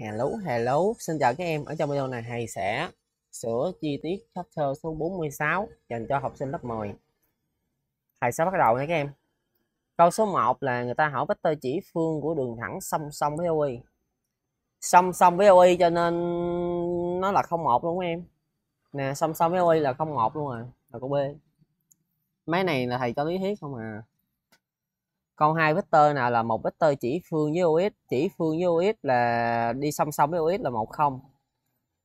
Hello, hello, xin chào các em. Ở trong video này thầy sẽ sửa chi tiết chapter số 46 dành cho học sinh lớp 10. Thầy sẽ bắt đầu nha các em. Câu số 1 là người ta hỏi vector chỉ phương của đường thẳng song song với OI. Song song với OI cho nên nó là 01 luôn em. Nè, song song với OI là 01 luôn rồi, là câu B. Mấy này là thầy cho lý thuyết không à con hai vector nào là một vector chỉ phương với OX? Chỉ phương với OX là đi song song với OX là 10.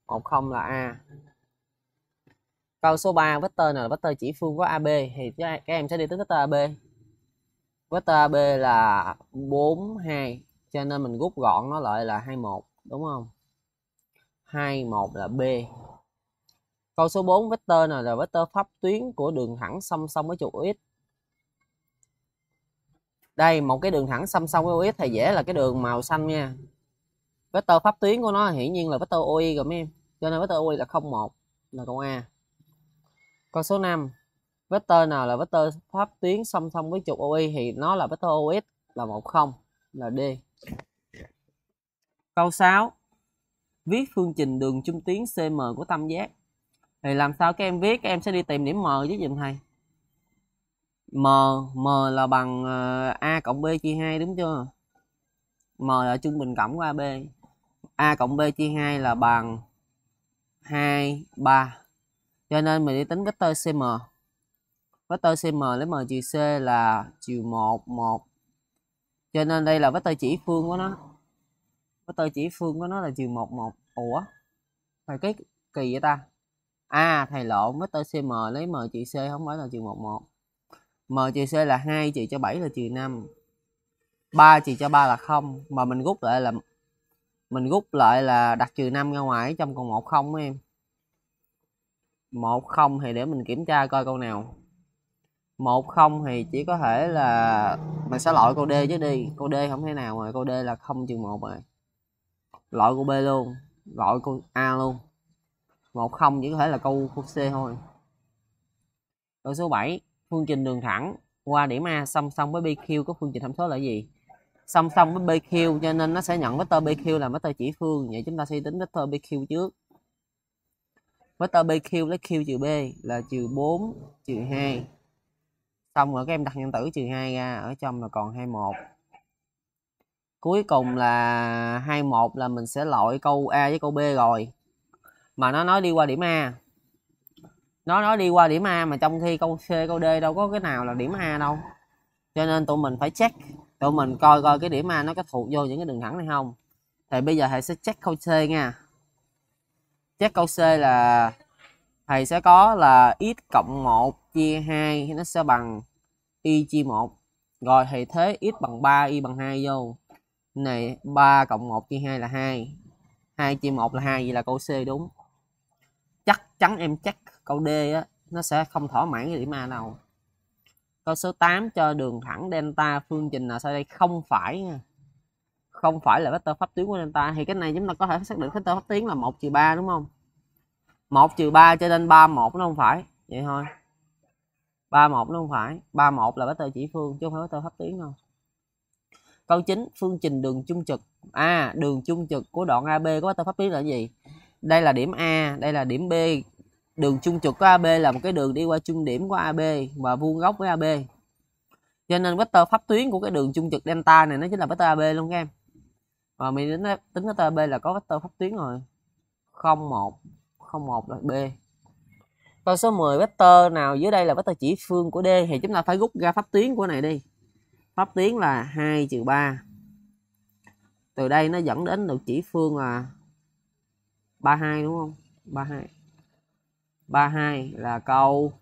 10 là A. Câu số 3 vector nào là vector chỉ phương với AB thì các em sẽ đi tới vector AB. Vector AB là 4 2 cho nên mình rút gọn nó lại là 21 đúng không? 21 là B. Câu số 4 vector nào là vector pháp tuyến của đường thẳng song song với trục OX? Đây, một cái đường thẳng song song với OX thì dễ là cái đường màu xanh nha. Vector pháp tuyến của nó hiển nhiên là vector OI rồi mấy em. Cho nên vector OI là 01 là câu A. Câu số 5 vector nào là vector pháp tuyến song song với trục OI thì nó là vector OX là 10 là D. Câu 6 viết phương trình đường trung tuyến CM của tam giác. Thì làm sao các em viết? Các em sẽ đi tìm điểm M với dùm thầy m m là bằng ờ, a cộng b chia 2 đúng chưa? M là trung bình cộng của ab a cộng b chia 2 là bằng 2 3 cho nên mình đi tính vector cm vector cm lấy m trừ c là chiều 1 1 cho nên đây là vector chỉ phương của nó. Vector chỉ phương của nó là chiều 1 1 ủa? Thầy cái kỳ vậy ta? A à, thầy lộn vector cm lấy m trừ c không phải là chiều 1 1 M trừ C là 2 trừ cho 7 là trừ 5 3 trừ cho 3 là 0 mà mình rút lại là mình rút lại là đặt trừ 5 ra ngoài trong còn 1 0 em. 1 0 thì để mình kiểm tra coi câu nào. 1 0 thì chỉ có thể là mình sẽ loại câu D chứ đi. Câu D không thể nào rồi câu D là 0 trừ 1 rồi. Loại câu B luôn. Loại câu A luôn. 1 0 chỉ có thể là câu, câu C thôi. Câu số 7 phương trình đường thẳng, qua điểm A, song song với BQ có phương trình hàm số là gì? Song song với BQ cho nên nó sẽ nhận vector BQ là vector chỉ phương. Vậy chúng ta suy tính vector BQ trước. Vector BQ lấy Q trừ B là trừ 4 trừ 2. Xong rồi các em đặt nhân tử trừ 2 ra, ở trong là còn 21. Cuối cùng là 21 là mình sẽ loại câu A với câu B rồi. Mà nó nói đi qua điểm A nó nói đi qua điểm A mà trong khi câu C, câu D đâu có cái nào là điểm A đâu. Cho nên tụi mình phải check. Tụi mình coi coi cái điểm A nó có thuộc vô những cái đường thẳng này không. Thì bây giờ thầy sẽ check câu C nha. Check câu C là thầy sẽ có là x cộng 1 chia 2 nó sẽ bằng y chia 1 rồi thầy thế x bằng 3 y bằng 2 vô. Này 3 cộng 1 chia 2 là 2 2 chia 1 là 2 vậy là câu C đúng chắc chắn em chắc câu D á, nó sẽ không thỏa mãn cái điểm A đâu. Câu số 8 cho đường thẳng delta phương trình nào sau đây? Không phải nha. Không phải là vector pháp tuyến của delta. Thì cái này chúng ta có thể xác định vector pháp tuyến là 1 trừ 3 đúng không? 1 trừ 3 cho nên 3 1 nó không phải. Vậy thôi. 3 1 nó không phải. 3 1 là vector chỉ phương chứ không phải vector pháp tuyến đâu. Câu 9 phương trình đường trung trực. A à đường trung trực của đoạn AB có vector pháp tuyến là gì? Đây là điểm A, đây là điểm B. Đường trung trục của AB là một cái đường đi qua trung điểm của AB và vuông góc với AB cho nên vector pháp tuyến của cái đường trung trực delta này nó chính là vector AB luôn các em. Và mình tính tính vector AB là có vector pháp tuyến rồi. 01 01 là B. Câu số 10 vector nào dưới đây là vector chỉ phương của D? Thì chúng ta phải rút ra pháp tuyến của này đi. Pháp tuyến là 2 trừ 3 từ đây nó dẫn đến được chỉ phương là 32 đúng không? 32 32 là câu.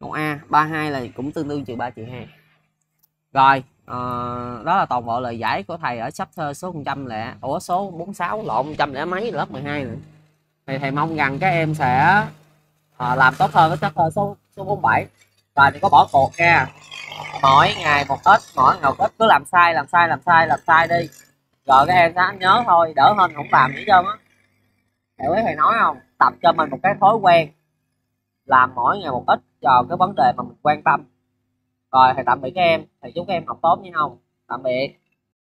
Câu A 32 là cũng tương đương trừ 3 trừ 2 rồi à, đó là toàn bộ lời giải của thầy ở chapter số 100 lẻ. Ủa số 46 lộn 100 lẻ mấy lớp 12 nữa. Thì thầy mong rằng các em sẽ à, làm tốt hơn cái thơ số số 47 và đừng có bỏ cuộc nha. Mỗi ngày một ít mỗi ngày một ít cứ làm sai làm sai làm sai làm sai đi rồi các em sẽ nhớ thôi, đỡ hơn không làm gì trơn á. Hiểu ý thầy nói không? Tập cho mình một cái thói quen, làm mỗi ngày một ít cho cái vấn đề mà mình quan tâm. Rồi thầy tạm biệt các em thầy chúc các em học tốt nha không tạm biệt.